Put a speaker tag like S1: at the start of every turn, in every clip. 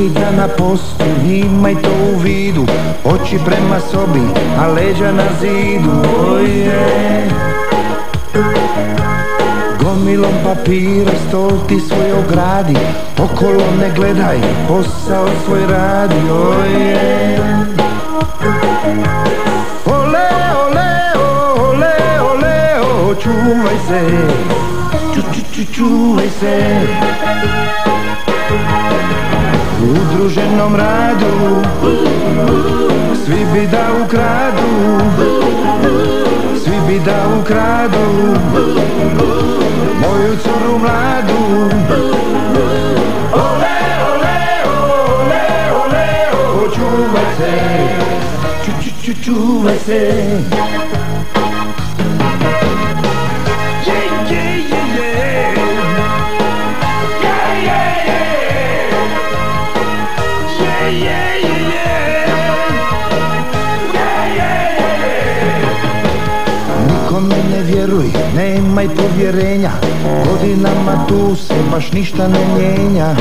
S1: Prvi dan na postu, imaj to u vidu Oči prema sobi, a leđa na zidu Oje Gomilom papira stol ti svoj ogradi. Okolo ne gledaj, posao svoj radi. Oje Ole, ole, o, ole, ole, o, čuvaj se. Ču, ču, ču, čuvaj se udruženom radu. Svi bi da ukradu. Svi bi da ukradu. Moju curu mladu. Ole, ole, ole, ole, o, čuvaj se. Ču, ču, ču, čuvaj se Nikome ne vjeruj, nemaj povjerenja Godinama tu se baš ništa ne mijenja.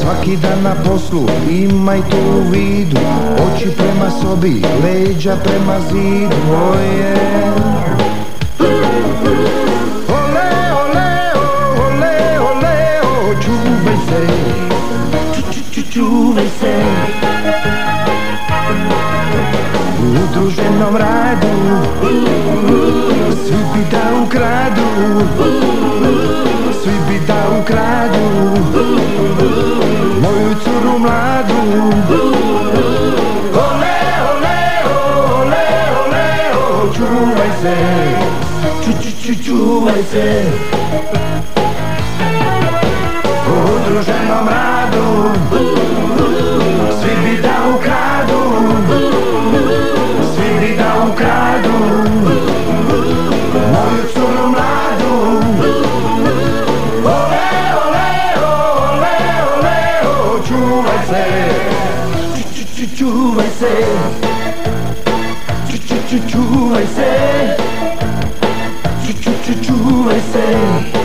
S1: Svaki dan na poslu imaj to u vidu Oči prema sobi, leđa prema zidu Oje. Ukradu Svi bi da ukradu Moju curu mladu Ole, ole, ole, ole, o, čuvaj se Ču, ču, ču, čuvaj se udruženom radu say? Choo I say. Choo choo choo I say. Choo choo choo I say.